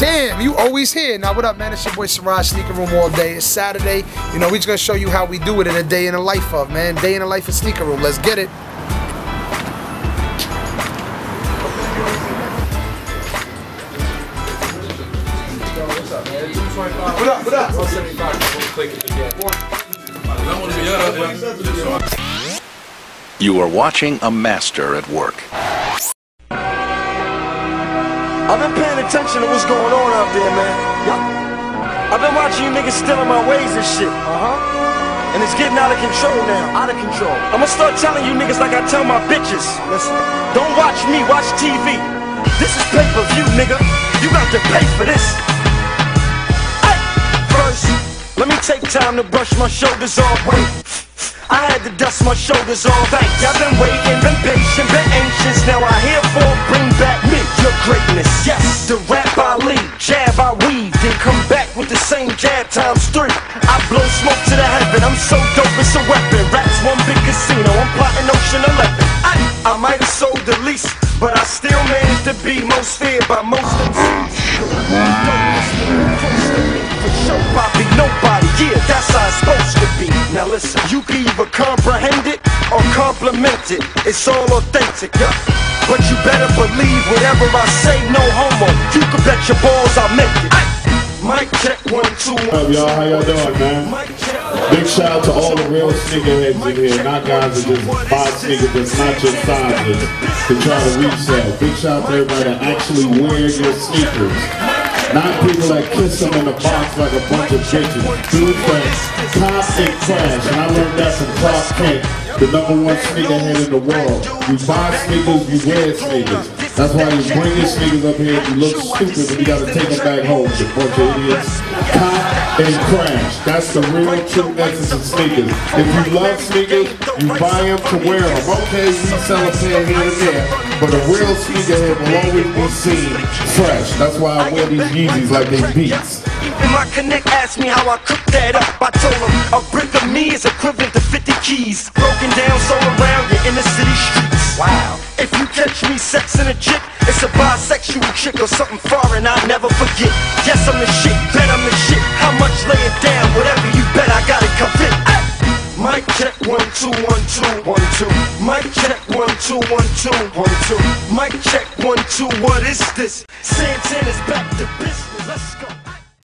Damn, you always here. Now, what up, man? It's your boy Suraj, Sneaker Room all day. It's Saturday. You know, we just gonna show you how we do it in a day in the life of, man. Day in the life of Sneaker Room. Let's get it. What up, what up? You are watching a master at work. I've been paying attention to what's going on out there, man. Yeah. I've been watching you niggas stealing my ways and shit. Uh-huh. And it's getting out of control now. Out of control. I'ma start telling you niggas like I tell my bitches. Listen, don't watch me, watch TV. This is pay-per-view, nigga. You got to pay for this. Hey, first, let me take time to brush my shoulders off. Wait. I had to dust my shoulders off. Thanks. I've been waiting, been patient, been anxious. Now I herefore bring back greatness. Yes, the rap I lead, jab I weave, then come back with the same jab times three. I blow smoke to the heaven. I'm so dope, it's a weapon. Raps one big casino. I'm plotting Ocean 11. I, I might have sold the least, but I still managed to be most feared by most MCs. For sure, nobody. Yeah, that's how it's supposed to be. Now listen, you can either comprehend it or compliment it. It's all authentic, yeah. But you better believe whatever I say, no homo. You can bet your balls I meant it. Mic check one, two, What up, y'all? How y'all doing, man? Big shout out to all the real sneakerheads in here, not guys that just buy sneakers that's not your sizes to try to resell. Big shout out to everybody that actually wear your sneakers. Not people that kiss them in the box like a bunch of bitches. Dudes that cop and crash. And I learned that from Clark Kent, the number one sneakerhead in the world. You buy sneakers, you wear sneakers. That's why you bring your sneakers up here and you look stupid when you gotta take them back home, you bunch of idiots. Cop and crash. That's the real true essence of sneakers. If you love sneakers, you buy them to wear them. Okay, we sell a pair here and there, but a real sneakerhead will always be seen fresh. That's why I wear these Yeezys like they beats. And my connect asked me how I cooked that up. I told him a brick of me is equivalent to 50 keys. Broken down so around your inner city streets. Wow. If you catch me sexing a chick, it's a bisexual chick or something foreign I'll never forget. Yes, I'm the shit, bet I'm the shit. How much lay it down? Whatever you bet, I got it covered. Mic check one two one two one two. Mic check one two one two one two. Mic check one two. What is this? Santana's back to business.